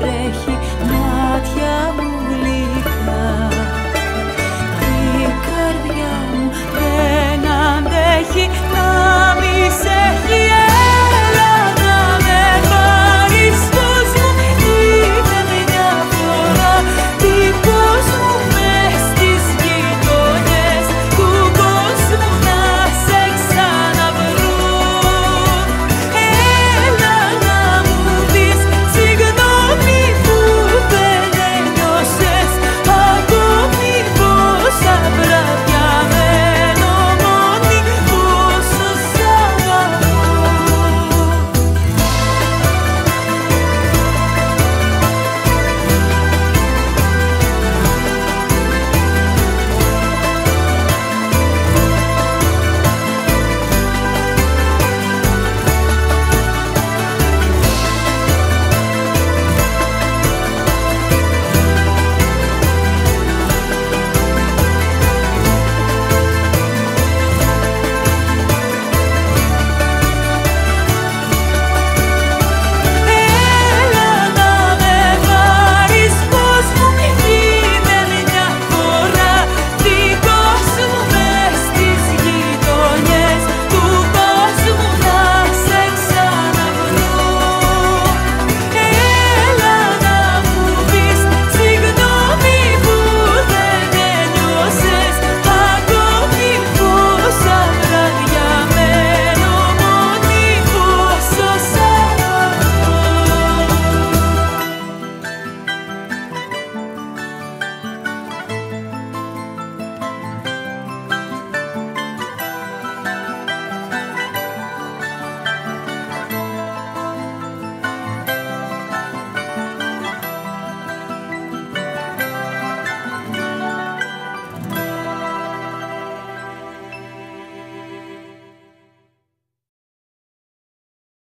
παρέχει